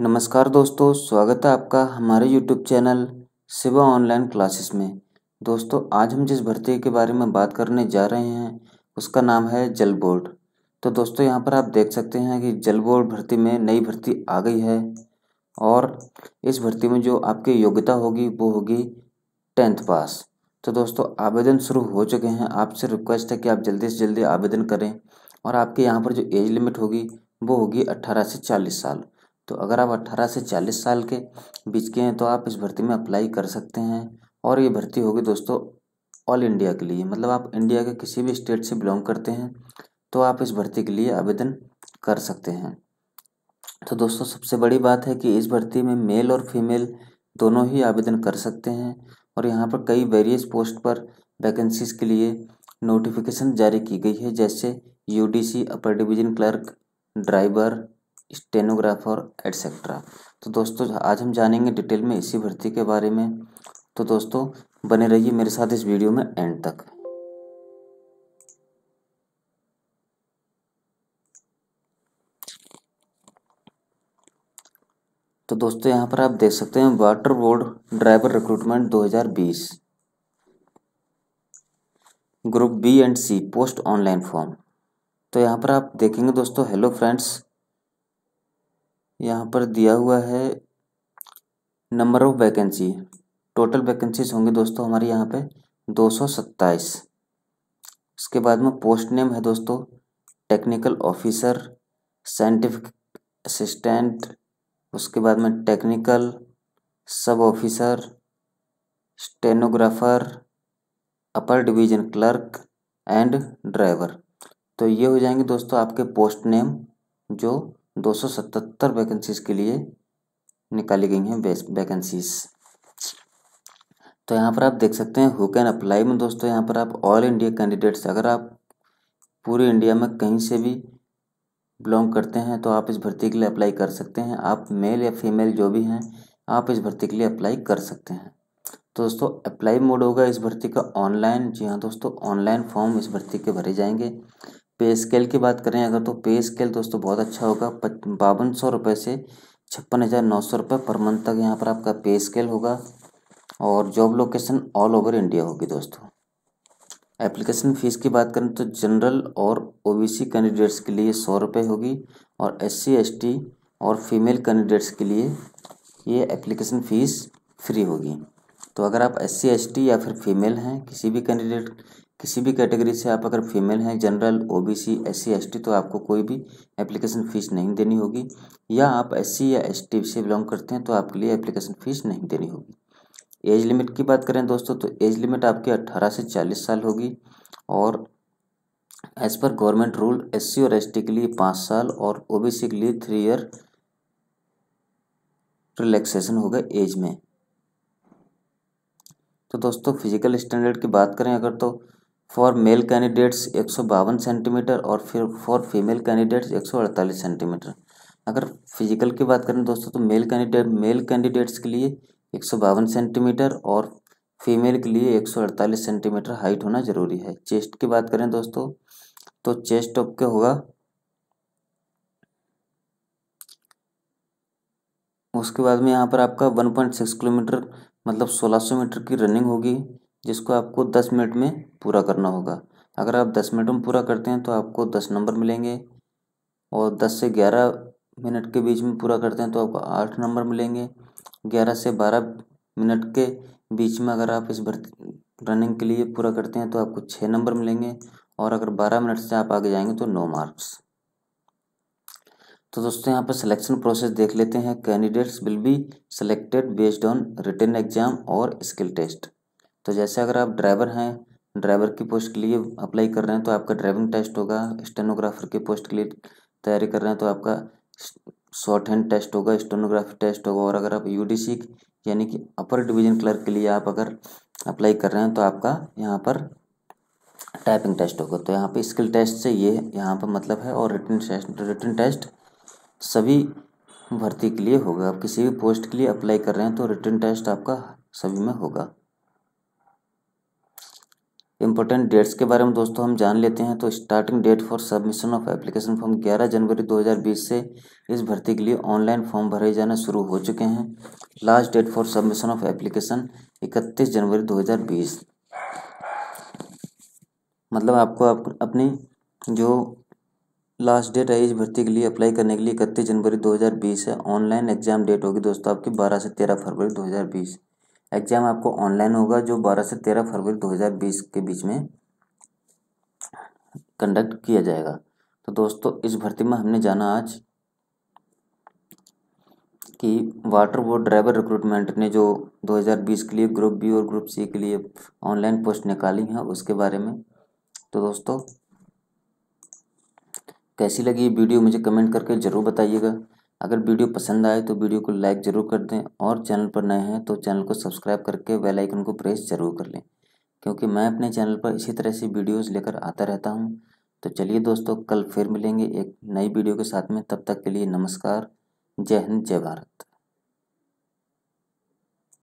नमस्कार दोस्तों, स्वागत है आपका हमारे YouTube channel Shiva online classes में। दोस्तों, आज हम जिस भर्ती के बारे में बात करने जा रहे हैं, उसका नाम है जल बोर्ड। तो दोस्तों, यहाँ पर आप देख सकते हैं कि जल बोर्ड भर्ती में नई भर्ती आ गई है और इस भर्ती में जो आपकी योग्यता होगी, वो होगी टेंथ पास। तो दोस्तों, आवेदन शुरू हो चुके हैं। आपसे रिक्वेस्ट है कि आप जल्दी से जल्दी आवेदन करें और आपके यहाँ पर जो एज लिमिट होगी, वो होगी अट्ठारह से चालीस साल। तो अगर आप 18 से 40 साल के बीच के हैं तो आप इस भर्ती में अप्लाई कर सकते हैं। और ये भर्ती होगी दोस्तों, ऑल इंडिया के लिए। मतलब आप इंडिया के किसी भी स्टेट से बिलोंग करते हैं तो आप इस भर्ती के लिए आवेदन कर सकते हैं। तो दोस्तों, सबसे बड़ी बात है कि इस भर्ती में मेल और फीमेल दोनों ही आवेदन कर सकते हैं। और यहाँ पर कई वेरियस पोस्ट पर वैकेंसीज के लिए नोटिफिकेशन जारी की गई है, जैसे UDC upper division clerk driver stenographer etcetera तो दोस्तों, आज हम जानेंगे डिटेल में इसी भर्ती के बारे में। तो दोस्तों, बने रहिए मेरे साथ इस वीडियो में एंड तक। तो दोस्तों, यहाँ पर आप देख सकते हैं water board driver recruitment 2020 group B and C post online form तो यहाँ पर आप देखेंगे दोस्तों हेलो फ्रेंड्स यहाँ पर दिया हुआ है number of vacancy total vacancies होंगे दोस्तों हमारे यहाँ पे दो सौ सत्ताईस। उसके बाद में पोस्ट नेम है दोस्तों टेक्निकल ऑफिसर साइंटिफिक असिस्टेंट उसके बाद में technical sub officer stenographer upper division clerk and driver तो ये हो जाएँगे दोस्तों आपके पोस्ट नेम जो 277 वैकेंसीज के लिए निकाली गई हैं वैकेंसीज तो यहाँ पर आप देख सकते हैं हु कैन अप्लाई में दोस्तों, यहाँ पर आप ऑल इंडिया कैंडिडेट्स अगर आप पूरे इंडिया में कहीं से भी बिलोंग करते हैं तो आप इस भर्ती के लिए अप्लाई कर सकते हैं। आप मेल या फीमेल जो भी हैं, आप इस भर्ती के लिए अप्लाई कर सकते हैं। तो दोस्तों अप्लाई मोड होगा इस भर्ती का ऑनलाइन जी हाँ दोस्तों ऑनलाइन फॉर्म इस भर्ती के भरे जाएँगे। पे स्केल की बात करें, अगर तो पे स्केल दोस्तों बहुत अच्छा होगा। बावन सौ रुपये से छप्पन हज़ार नौ सौ रुपये पर मंथ तक यहाँ पर आपका पे स्केल होगा। और job location all over India होगी दोस्तों। एप्लीकेशन फ़ीस की बात करें तो जनरल और ओबीसी कैंडिडेट्स के लिए सौ रुपये होगी और एस सी और फीमेल कैंडिडेट्स के लिए ये एप्लीकेशन फ़ीस फ्री होगी। तो अगर आप एस सी या फिर फीमेल हैं, किसी भी कैंडिडेट किसी भी कैटेगरी से आप अगर फीमेल हैं, जनरल, ओबीसी, एससी, एसटी तो आपको कोई भी एप्लीकेशन फ़ीस नहीं देनी होगी। या आप एससी या एसटी से बिलोंग करते हैं तो आपके लिए एप्लीकेशन फ़ीस नहीं देनी होगी। एज लिमिट की बात करें दोस्तों तो एज लिमिट आपकी अट्ठारह से चालीस साल होगी और एज पर गवर्नमेंट रूल एस और एस के लिए पाँच साल और ओबीसी के लिए थ्री ईयर रिलैक्सेशन होगा एज में। तो दोस्तों फ़िज़िकल स्टैंडर्ड की बात करें अगर तो फॉर मेल कैंडिडेट्स एक सौ बावन सेंटीमीटर और फिर फॉर फीमेल कैंडिडेट्स एक सौ अड़तालीस सेंटीमीटर अगर फ़िज़िकल की बात करें दोस्तों तो मेल कैंडिडेट मेल कैंडिडेट्स के लिए एक सौ बावन सेंटीमीटर और फीमेल के लिए एक सौ अड़तालीस सेंटीमीटर हाइट होना ज़रूरी है। चेस्ट की बात करें दोस्तों तो चेस्ट टॉप क्या होगा? उसके बाद में यहाँ पर आपका वन पॉइंट सिक्स किलोमीटर मतलब सोलह सौ मीटर की रनिंग होगी। जिसको आपको दस मिनट में पूरा करना होगा। अगर आप दस मिनट में पूरा करते हैं तो आपको दस नंबर मिलेंगे और दस से ग्यारह मिनट के बीच में पूरा करते हैं तो आपको आठ नंबर मिलेंगे। ग्यारह से बारह मिनट के बीच में अगर आप इस भर्ती, रनिंग के लिए पूरा करते हैं तो आपको छः नंबर मिलेंगे और अगर बारह मिनट से आप आगे जाएँगे तो नौ मार्क्स। तो दोस्तों, यहाँ पर सिलेक्शन प्रोसेस देख लेते हैं। Candidates will be selected based on written exam और स्किल टेस्ट तो जैसे अगर आप ड्राइवर हैं, ड्राइवर की पोस्ट के लिए अप्लाई कर रहे हैं तो आपका ड्राइविंग टेस्ट होगा, स्टेनोग्राफर की पोस्ट के लिए तैयारी कर रहे हैं तो आपका शॉर्ट हैंड टेस्ट होगा, स्टेनोग्राफी टेस्ट होगा। और अगर आप यूडीसी यानी कि अपर डिवीज़न क्लर्क के लिए आप अगर अप्लाई कर रहे हैं तो आपका यहाँ पर टाइपिंग टेस्ट होगा। तो यहाँ पे स्किल टेस्ट से ये यहाँ पर मतलब है और रिटर्न टेस्ट रिटर्न टेस्ट सभी भर्ती के लिए होगा। आप किसी भी पोस्ट के लिए अप्लाई कर रहे हैं तो रिटर्न टेस्ट आपका सभी में होगा। इम्पोर्टेंट डेट्स के बारे में दोस्तों हम जान लेते हैं। तो starting date for submission of application form 11 जनवरी 2020 से इस भर्ती के लिए ऑनलाइन फॉर्म भरे जाना शुरू हो चुके हैं। Last date for submission of application 31 जनवरी 2020 मतलब आपको आप, अपनी जो लास्ट डेट है इस भर्ती के लिए अप्लाई करने के लिए इकतीस जनवरी 2020 है। ऑनलाइन एग्ज़ाम डेट होगी दोस्तों आपकी 12 से 13 फरवरी 2020 एग्ज़ाम आपको ऑनलाइन होगा, जो 12 से 13 फरवरी 2020 के बीच में कंडक्ट किया जाएगा। तो दोस्तों, इस भर्ती में हमने जाना आज कि वाटर बोर्ड ड्राइवर रिक्रूटमेंट ने जो 2020 के लिए ग्रुप बी और ग्रुप सी के लिए ऑनलाइन पोस्ट निकाली हैं, उसके बारे में। तो दोस्तों, कैसी लगी वीडियो मुझे कमेंट करके ज़रूर बताइएगा। अगर वीडियो पसंद आए तो वीडियो को लाइक ज़रूर कर दें और चैनल पर नए हैं तो चैनल को सब्सक्राइब करके बेल आइकन को प्रेस ज़रूर कर लें, क्योंकि मैं अपने चैनल पर इसी तरह से वीडियोस लेकर आता रहता हूँ। तो चलिए दोस्तों, कल फिर मिलेंगे एक नई वीडियो के साथ में। तब तक के लिए नमस्कार, जय हिंद, जय भारत।